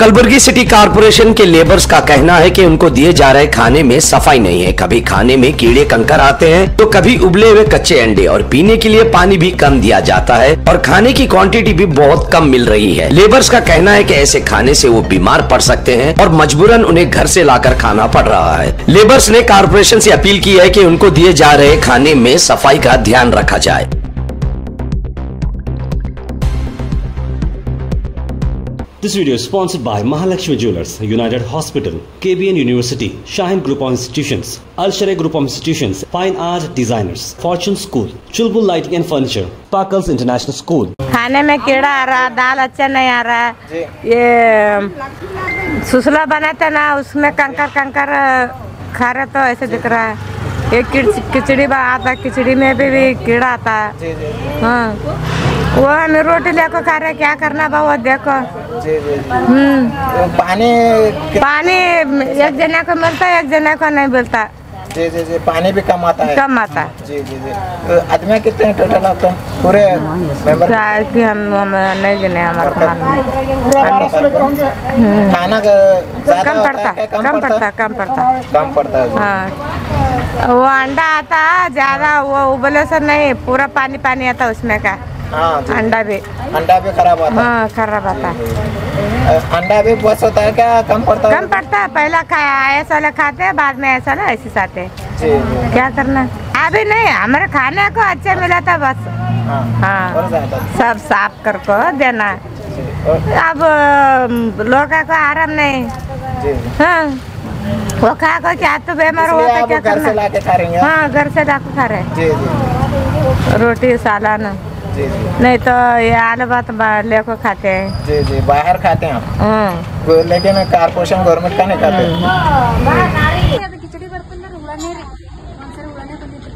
Kalaburagi city corporation के labours का कहना है कि उनको दिए जा रहे खाने में सफ़ाई नहीं है। कभी खाने में कीड़े कंकर आते हैं तो कभी उबले हुए कच्चे अंडे और पीने के लिए पानी भी कम दिया जाता है और खाने की क्वांटिटी भी बहुत कम मिल रही है। लेबर्स का कहना है कि ऐसे खाने से वो बीमार पड़ सकते हैं और मजबूरन उन्हें घर से लाकर खाना पड़ रहा है। लेबर्स ने कारपोरेशन से अपील की है कि उनको दिए जा रहे खाने में सफ़ाई का ध्यान रखा जाए। This video is sponsored by Mahalakshmi Jewelers, United Hospital, KBN University, Shaheen Group of Institutions, Al Sharia Group of Institutions, Fine Art Designers, Fortune School, Chulbul Lighting and Furniture, Parkles International School. खाने में कीड़ा आ रहा दाल अच्छा नहीं आ रहा ये सुसला बनाते ना उसमें कंकर कंकर खा रहे तो ऐसे दिख रहा है ये किच- खिचड़ी बा आता खिचड़ी में भी, भी कीड़ा आता है हाँ वो हमें रोटी लेकर खा रहे क्या करना बा वो देखो। हम्म। तो पानी पानी एक जना को मिलता है एक जना को नहीं मिलता। जी जी जी पानी भी कम आता है। कम आता है। जी जी जी। तो आदमी कितने टोटल आप तो? पूरे मेंबर कि हम हम नहीं गिने हमारे नहीं। खाना कम पड़ता है कम पड़ता कम पड़ता कम पड़ता है। हाँ। वो अंडा आता ज़्यादा वो उबले से नहीं पूरा पानी पानी आता उसमें का। अंडा भी। अंडा भी खराब होता हाँ। खराब आता है। है अंडा भी बहुत होता है क्या? कम पड़ता है? कम पड़ता है। पहला खाया ऐसा वाला खाते हैं बाद में ऐसा ना ऐसे खाते हैं। क्या करना? अभी नहीं हमारे खाने को अच्छा मिला था बस। हाँ हाँ। सब साफ़ कर को देना अब लोगों को आराम नहीं। हाँ। वो खा को क्या तो बीमार आप क्या करना? हाँ? घर से लाकर खा रहे जी जी। रोटी सालाना। जी जी नहीं तो ये आलू भात बा- लेकर खाते हैं जी जी बाहर खाते हैं आप हम्म। वो- लेकिन कारपोरेशन गवर्नमेंट का नहीं खाते ಅದು ಕಿಚಡಿ ಬರ್ಕೊಂಡ್ರೆ ಉಳನೇ ರೀ ಒಂದ್ಸರಿ ಉಳನೇ ಬಂದಿದ್ರಿ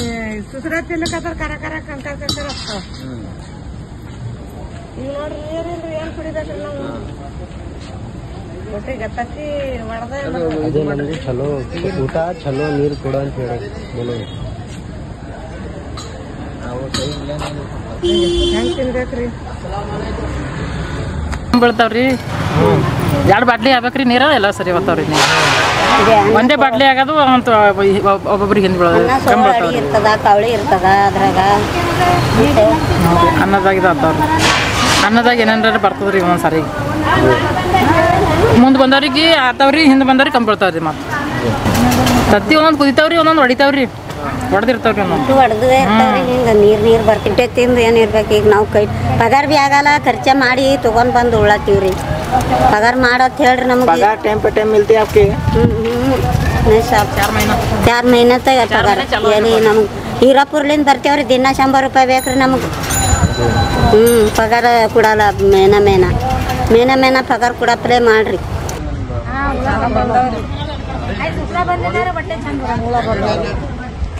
ये दूसरा तिल का तर ಕರ ಕರ ಕಂಕರ ಕಂಕರ ಆಗ್ತಾವ ಈಗ ನೋಡ್ರಿ ನೀರಿಲ್ರಿ ಏನ್ ಕುಡಿಬೇಕ್ರಿ ನಾವು ಒಟ್ಟಿಗೆ ತತ್ತಿ ಒಡದ ಅದೇ ನಮಗೆ ಚಲೋ ಊಟ ಚಲೋ ನೀರು ಕೊಡು ಅಂತ ಹೇಳಿ ಬೋಲೋ ಹೆಂಗ್ ತಿನ್ಬೇಕ್ರಿ ಬೀಳ್ತಾವ್ರಿ. ಎರಡು ಬಾಟ್ಲಿ ಆಗ್ಬೇಕ್ರಿ ನೀರ? ಎಲ್ಲ ಸರಿ ಬರ್ತಾವ್ರಿ ನೀವು ಒಂದೇ ಬಾಟ್ಲಿ ಆಗೋದು ಅಂತ ಒಬ್ಬೊಬ್ರಿಗೆ ಹಿಂದೆ ಬೀಳೋದು ಇರ್ತದ ಕವಳಿ ಅನ್ನದಾಗ ಏನೇನಾರ ಬರ್ತದ್ರಿ ಒಂದೊಂದು ಸಾರಿ ಮುಂದೆ ಬಂದವ್ರಿಗೆ ಆತಾವ್ರಿ ಹಿಂದೆ ಬಂದವ್ರಿಗೆ ಕಮ್ಮಿ ಮತ್ತೆ ಪ್ರತಿ ಒಂದೊಂದು ಕುದಿತಾವ್ರಿ ಒಂದೊಂದು ಹೊಡಿತಾವ್ರಿ ಹೊಡೆದಿರ್ತವ್ರಿ ಹಿಂಗೆ ನೀರು ನೀರು ಬರ್ತಿಟ್ಟೆ ತಿಂದು ಏನು ಇರ್ಬೇಕು ಈಗ ನಾವು ಕೈ ಪಗಾರ ಭೀ ಆಗಲ್ಲ ಖರ್ಚ ಮಾಡಿ ತೊಗೊಂಡು ಬಂದು ಉಳ್ಳತ್ತೀವಿ ರೀ ಪಗಾರ ಮಾಡತ್ ಹೇಳ್ರಿ ನಮಗೆ ಟೈಮ್ ಪೆ ಟೈಮ್ ಮಿಲ್ತಿ ಆಪ್ಕೆ ಚಾರ್ ಮಹಿನ ತಗ ಪಗಾರ ಏನು ನಮ್ಗೆ ಹೀರಾಪುರ್ಲಿಂದ ಬರ್ತೇವ್ರಿ ದಿನ ಶಂಬರ್ ರೂಪಾಯಿ ಬೇಕ್ರಿ ನಮಗೆ ಹ್ಞೂ ಪಗಾರ ಕೊಡಲ್ಲ ಮೇನ ಮೇನ ಮೇನ ಮೇನ ಪಗಾರ ಕೊಡಪ್ಲೇ ಮಾಡ್ರಿ ಬಂದ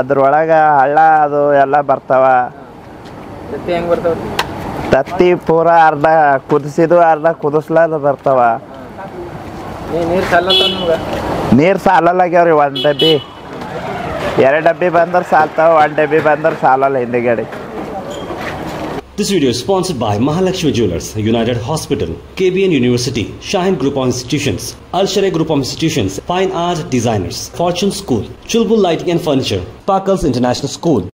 ಅದ್ರೊಳಗೆ ಹಳ್ಳ ಅದು ಎಲ್ಲ ಬರ್ತಾವ. ತತ್ತಿ ಪೂರ ಅರ್ಧ ಕುದಿಸಿದು ಅರ್ಧ ಕುದಿಸ್ಲಾರ್ದ ಬರ್ತಾವ. ನೀರು ಸಾಲಲ್ಲಾಗ್ಯಾವ್ರಿ ಒಂದು ಡಬ್ಬಿ. ಎರಡು ಡಬ್ಬಿ ಬಂದ್ರೆ ಸಾಲ್ತಾವ ಒಂದು ಡಬ್ಬಿ ಬಂದ್ರೆ ಸಾಲಲ್ಲ ಹಿಂದೆಗಡೆ. This video is sponsored by Mahalakshmi Jewelers, United Hospital, KBN University, Shaheen Group of Institutions, Al Sharia Group of Institutions, Fine Art Designers, Fortune School, Chulbul Lighting and Furniture, Parkles International School.